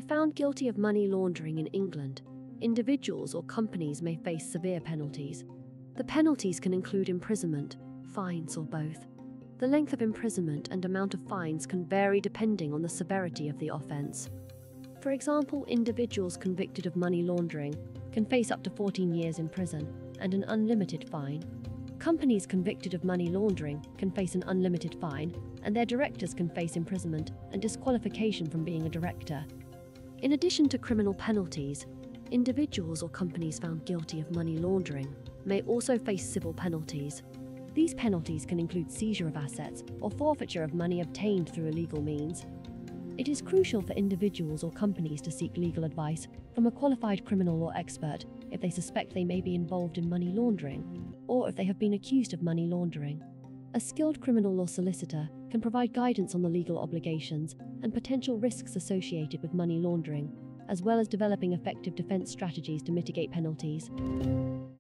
found guilty of money laundering in England, individuals or companies may face severe penalties. The penalties can include imprisonment, fines, or both. The length of imprisonment and amount of fines can vary depending on the severity of the offence. For example, individuals convicted of money laundering can face up to 14 years in prison and an unlimited fine. Companies convicted of money laundering can face an unlimited fine, and their directors can face imprisonment and disqualification from being a director. In addition to criminal penalties, individuals or companies found guilty of money laundering may also face civil penalties. These penalties can include seizure of assets or forfeiture of money obtained through illegal means. It is crucial for individuals or companies to seek legal advice from a qualified criminal law expert if they suspect they may be involved in money laundering or if they have been accused of money laundering. A skilled criminal law solicitor can provide guidance on the legal obligations and potential risks associated with money laundering, as well as developing effective defense strategies to mitigate penalties.